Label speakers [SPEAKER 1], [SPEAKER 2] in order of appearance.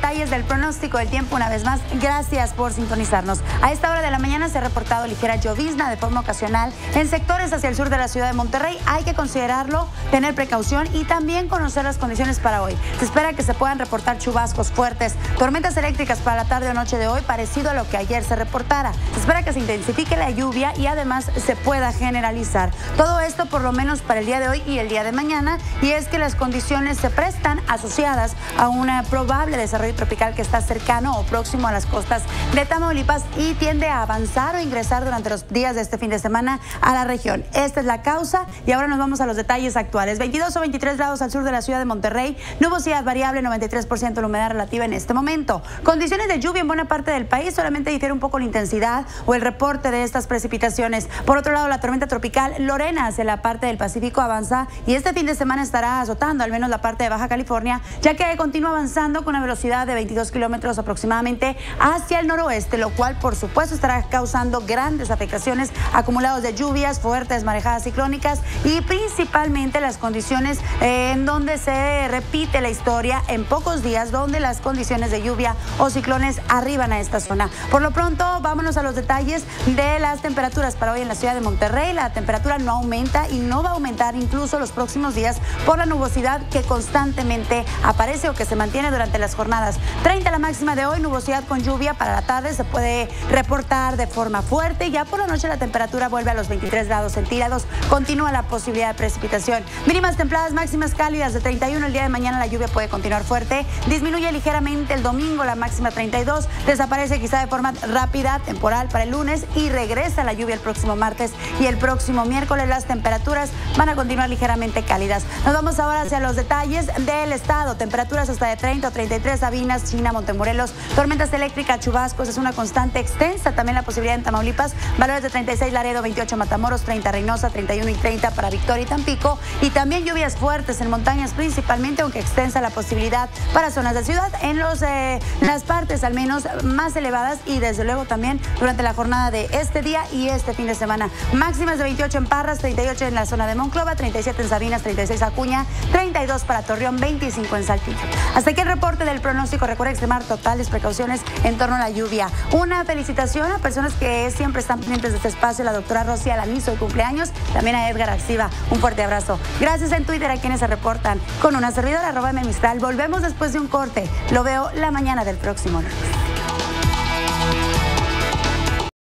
[SPEAKER 1] detalles del pronóstico del tiempo una vez más. Gracias por sintonizarnos. A esta hora de la mañana se ha reportado ligera llovizna de forma ocasional en sectores hacia el sur de la ciudad de Monterrey. Hay que considerarlo, tener precaución y también conocer las condiciones para hoy. Se espera que se puedan reportar chubascos fuertes, tormentas eléctricas para la tarde o noche de hoy, parecido a lo que ayer se reportara. Se espera que se intensifique la lluvia y además se pueda generalizar. Todo esto por lo menos para el día de hoy y el día de mañana. Y es que las condiciones se prestan asociadas a un probable desarrollo tropical que está cercano o próximo a las costas de Tamaulipas y tiende a avanzar o ingresar durante los días de este fin de semana a la región. Esta es la causa y ahora nos vamos a los detalles actuales. 22 o 23 grados al sur de la ciudad de Monterrey, nubosidad variable, 93% la humedad relativa en este momento. Condiciones de lluvia en buena parte del país, solamente difiere un poco la intensidad o el reporte de estas precipitaciones. Por otro lado, la tormenta tropical Lorena hacia la parte del Pacífico avanza y este fin de semana estará azotando al menos la parte de Baja California, ya que continúa avanzando con una velocidad de 22 kilómetros aproximadamente hacia el noroeste, lo cual por supuesto estará causando grandes afectaciones, acumulados de lluvias, fuertes marejadas ciclónicas y principalmente las condiciones eh, en donde se repite la historia en pocos días, donde las condiciones de lluvia o ciclones arriban a esta zona. Por lo pronto, vámonos a los detalles de las temperaturas para hoy en la ciudad de Monterrey. La temperatura no aumenta y no va a aumentar incluso los próximos días por la nubosidad que constantemente aparece o que se mantiene durante las jornadas. 30 la máxima de hoy, nubosidad con lluvia para la tarde se puede reportar de forma fuerte. Ya por la noche la temperatura vuelve a los 23 grados centígrados. Continúa la posibilidad de precipitación. Mínimas templadas, máximas cálidas de 31. El día de mañana la lluvia puede continuar fuerte. Disminuye ligeramente el domingo la máxima 32. Desaparece quizá de forma rápida, temporal para el lunes y regresa la lluvia el próximo martes y el próximo miércoles las temperaturas van a continuar ligeramente cálidas. Nos vamos ahora hacia los detalles del estado. Temperaturas hasta de 30 o 33 Sabinas, China, Montemorelos. Tormentas eléctricas, chubascos, es una constante extensa. También la posibilidad en Tamaulipas. Valores de 36 Laredo, 28 Matamoros, 30 Reynosa, 31 y 30 para Victoria y Tampico. Y también lluvias fuertes en montañas principalmente, aunque extensa la posibilidad para zonas de ciudad en los, eh, las partes al menos más elevadas y desde luego también durante la jornada de este día y este fin de semana. Máximas de 28 en Parras, 38 en la zona de Monclova, 37 en Sabinas, 36 Acuña, 32 para Torreón, 25 en Saltillo. Hasta aquí el reporte del pronóstico. Recuerda extremar totales precauciones en torno a la lluvia. Una felicitación a personas que siempre están pendientes de este espacio, la doctora Rosy Alanizo de cumpleaños, también a Edgar Arciba. Un fuerte abrazo. Gracias en Twitter a quienes se reportan. Con una servidora, arroba. Volvemos después de un corte. Lo veo la mañana del próximo lunes.